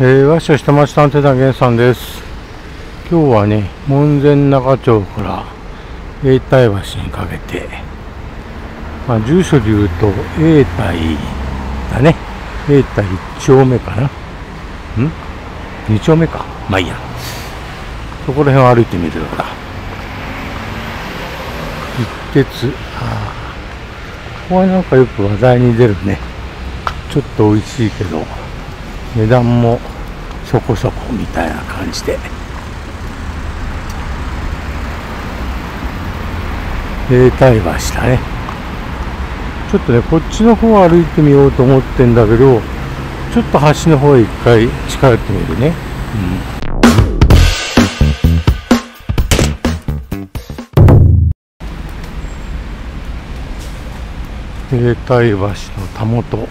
えー、和紙下町探偵団源さんです。今日はね門前仲町から永代橋にかけて、まあ、住所で言うと永代だね。永代1丁目かな。ん？2丁目か。まあいいや。そこら辺を歩いてみるのか。ら一鉄ああここはなんかよく話題に出るね。ちょっと美味しいけど。値段もそこそこみたいな感じで。永代橋だね。ちょっとねこっちの方歩いてみようと思ってんだけどちょっと橋の方へ一回近寄ってみるね、うん、永代橋のたもと。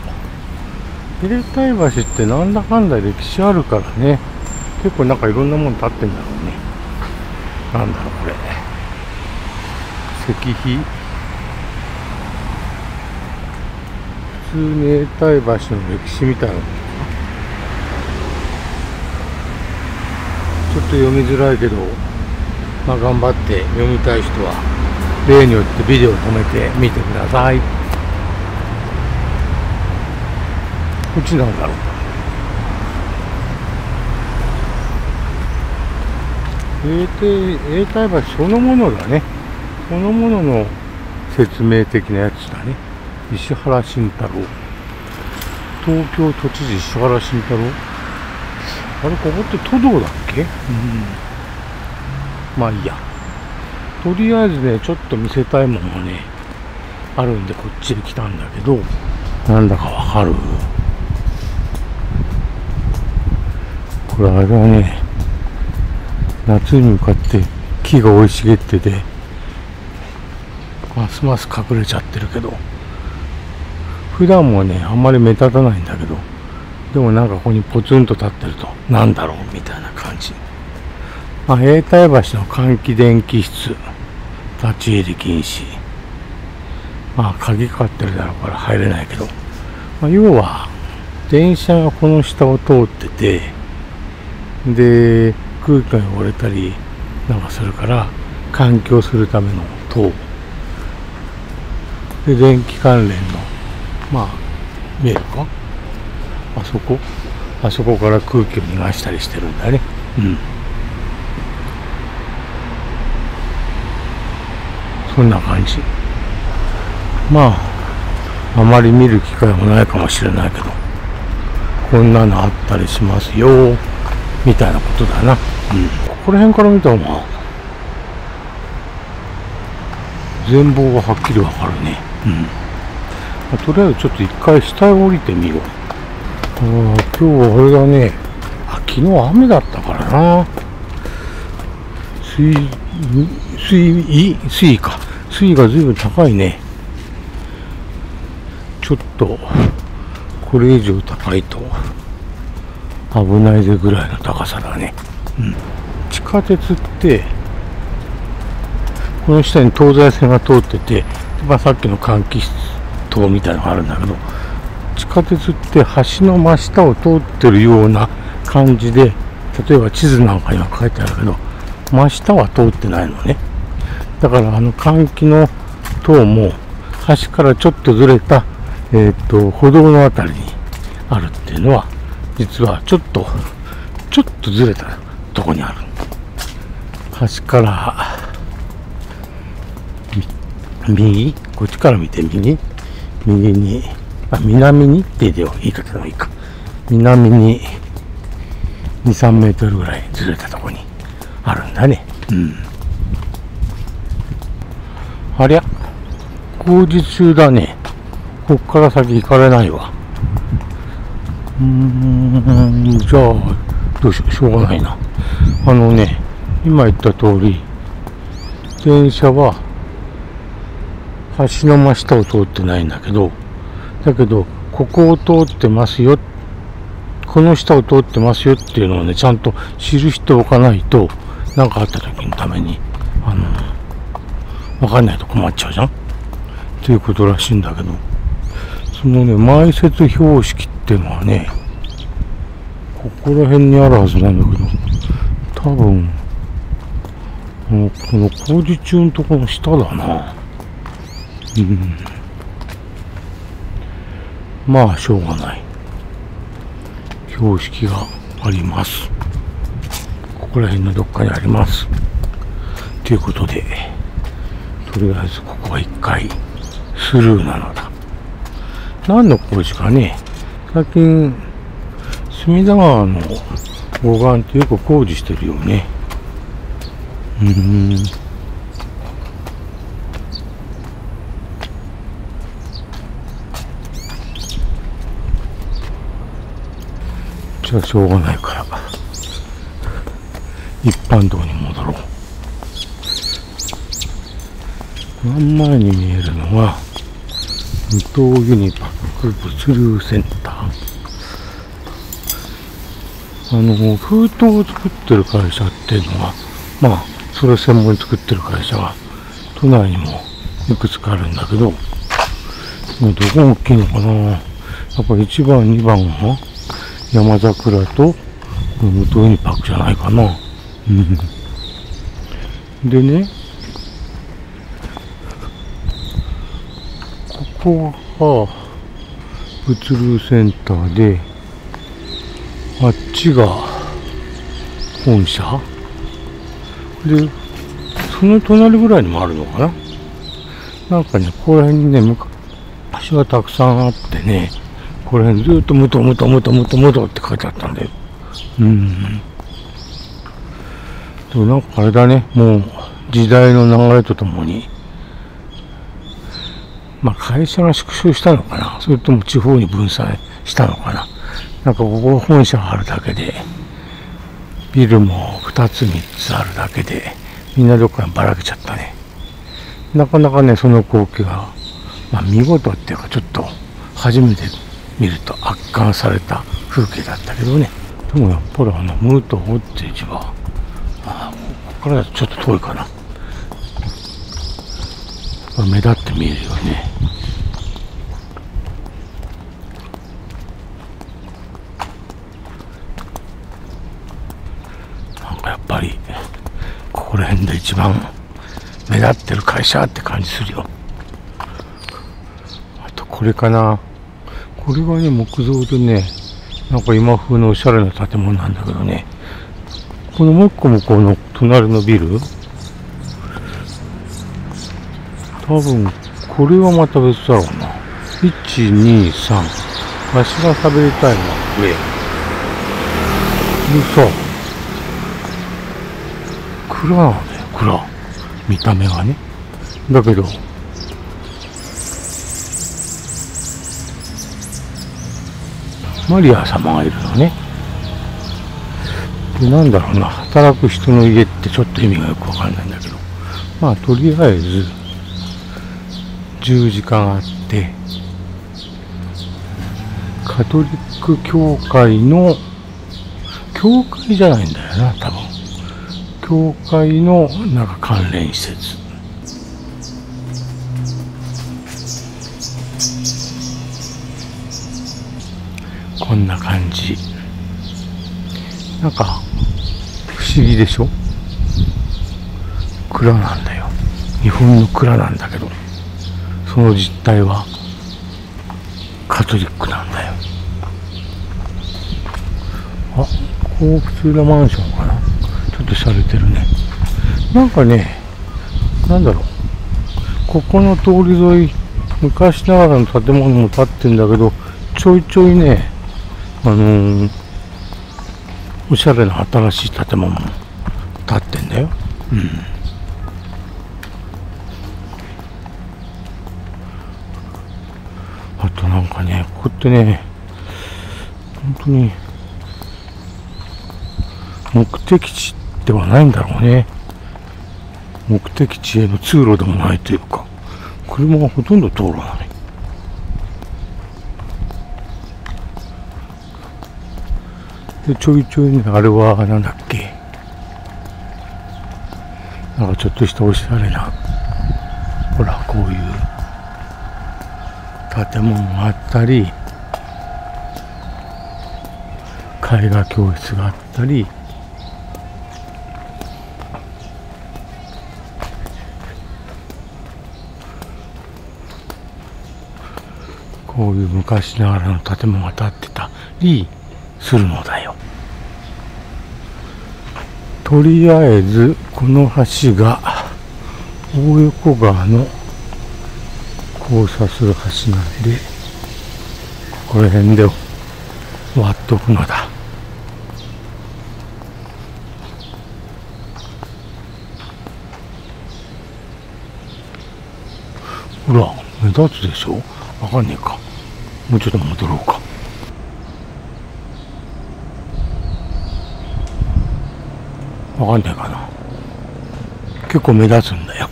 入れたい橋ってなんだかんだ歴史あるからね。結構なんかいろんなもの建ってんだろうね。なんだろうこれ。石碑。普通に永代橋の歴史みたいなちょっと読みづらいけどまあ頑張って読みたい人は例によってビデオを止めて見てください。こっちなんだろ。う永代橋そのものだね。そのものの説明的なやつだね。石原慎太郎。東京都知事石原慎太郎。あれここって都道だっけ？うん。まあいいや。とりあえずねちょっと見せたいものがねあるんでこっちに来たんだけど。なんだかわかる？これあれはね夏に向かって木が生い茂っててますます隠れちゃってるけど普段もねあんまり目立たないんだけどでもなんかここにポツンと立ってるとなんだろうみたいな感じ。まあ永代橋の換気電気室立ち入り禁止。まあ鍵かかってるだろうから入れないけど、まあ、要は電車がこの下を通っててで空気が汚れたりなんかするから環境するための塔。で電気関連のまあ見えるかあそこ。あそこから空気を逃がしたりしてるんだね。うん。そんな感じ。まああまり見る機会もないかもしれないけどこんなのあったりしますよ。みたいなことだな。うん。ここら辺から見たらまあ、全貌がはっきりわかるね。うん。まあ、とりあえずちょっと一回下へ降りてみよう。あ今日はあれだね。あ、昨日雨だったからな。水、水位、水位か。水位が随分高いね。ちょっと、これ以上高いと。危ないぜぐらいの高さだね、うん、地下鉄ってこの下に東西線が通ってて、まあ、さっきの換気塔みたいのがあるんだけど地下鉄って橋の真下を通ってるような感じで例えば地図なんかには書いてあるけど真下は通ってないのね。だからあの換気の塔も橋からちょっとずれた、えーと歩道の辺りにあるっていうのは実はちょっとちょっとずれたとこにある端から。右？こっちから見て右？右に。あ南に？って言う言い方がいいか。南に23メートルぐらいずれたとこにあるんだね。うん。ありゃ工事中だね。こっから先行かれないわ。うーん、じゃあ、どうしよう、しょうがないな。あのね、今言った通り、電車は橋の真下を通ってないんだけど、だけど、ここを通ってますよ、この下を通ってますよっていうのをね、ちゃんと記しておかないと、何かあった時のために、あの、わかんないと困っちゃうじゃんっていうことらしいんだけど、そのね、埋設標識ってのはね、ここら辺にあるはずなんだけど、多分、この、この工事中のところの下だな。うん。まあ、しょうがない。標識があります。ここら辺のどっかにあります。ということで、とりあえずここは一回スルーなのだ。何の工事かね、最近、隅田川の護岸ってよく工事してるよね。うん。じゃあしょうがないから一般道に戻ろう真ん前に見えるのは無東ユニパック物流センターあの封筒を作ってる会社っていうのはまあそれ専門に作ってる会社は都内にもいくつかあるんだけどどこが大きいのかなやっぱり1番2番は山桜と無糖にパックじゃないかな。でね、ここは物流センターで、あっちが本社？で、その隣ぐらいにもあるのかな？なんかね、ここら辺にね、昔はたくさんあってね、これずっとムトムトムトムトムトって書いてあったんだよ。うん。でもなんかあれだね、もう時代の流れとともに、まあ会社が縮小したのかな。それとも地方に分散したのかな。なんかここ本社があるだけで、ビルも2つ3つあるだけで、みんなどっかにばらけちゃったね。なかなかね、その光景が、まあ見事っていうかちょっと初めて見ると圧巻された風景だったけどね。でもやっぱりあのムートホって市場あここからだとちょっと遠いかな。目立って見えるよね。なんかやっぱりここら辺で一番目立ってる会社って感じするよ。あとこれかな。これはね、木造でね、なんか今風のおしゃれな建物なんだけどね、このもう一個向こうの隣のビル、多分、これはまた別だろうな。1、2、3。わしが喋りたいのは上。でさ、蔵なんだよ、蔵。見た目がね。だけど、マリア様がいるのね。で、なんだろうな、働く人の家ってちょっと意味がよくわかんないんだけど、まあ、とりあえず、10時間あって、カトリック教会の、教会じゃないんだよな、多分。教会のなんか関連施設。こんな感じなんか不思議でしょ？蔵なんだよ日本の蔵なんだけどその実態はカトリックなんだよあここ普通のマンションかなちょっと洒落てるねなんかねなんだろうここの通り沿い昔ながらの建物も建ってんだけどちょいちょいねあのー、おしゃれな新しい建物も建ってんだよ。うん。あとなんかね、ここってね、本当に、目的地ではないんだろうね。目的地への通路でもないというか、車がほとんど通らない。でちょいちょいねあれはなんだっけなんかちょっとしたおしゃれなほらこういう建物があったり絵画教室があったりこういう昔ながらの建物が建ってたりするのだよ。とりあえずこの橋が大横川の交差する橋橋なんでここら辺で割っとくのだ。ほら目立つでしょ？わかんねえか。もうちょっと戻ろうか。わかんないかな。結構目立つんだよ。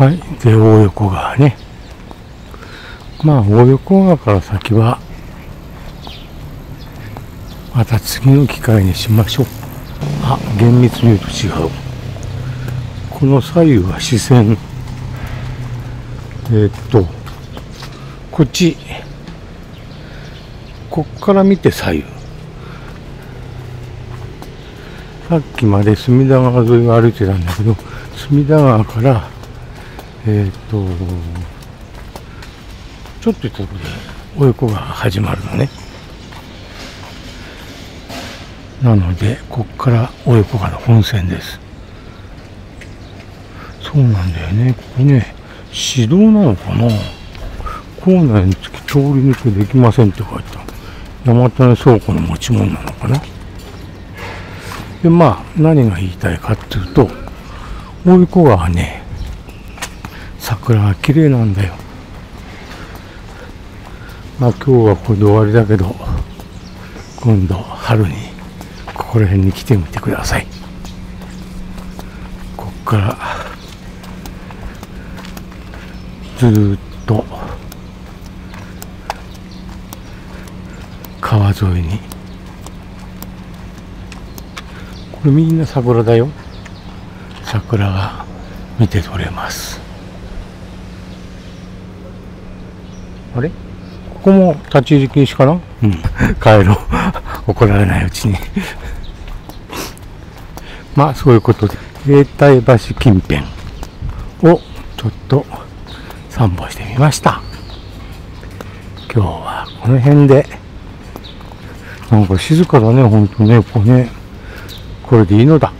はい。で大横川ね。まあ大横川から先はまた次の機会にしましょう。あ厳密に言うと違う。この左右は視線。えー、っとこっち。こっから見て左右。さっきまで隅田川沿いを歩いてたんだけど隅田川からえー、とちょっと行ったとこで親子が始まるのね。なのでここから親子川の本線です。そうなんだよね。ここね指導なのかな。校内につき通り抜けできませんって書いてある。山手倉庫の持ち物なのかな。でまあ何が言いたいかっていうと大井子川ね桜が綺麗なんだよ。まあ今日はこれで終わりだけど今度春にここら辺に来てみてください。こっからずっと川沿いに。これみんな桜だよ。桜が見て取れます。あれ？ここも立ち入り禁止かな？うん。帰ろう。怒られないうちに。まあそういうことで。永代橋近辺をちょっと散歩してみました。今日はこの辺で。なんか静かだねほんとね。ここね。これでいいのだ。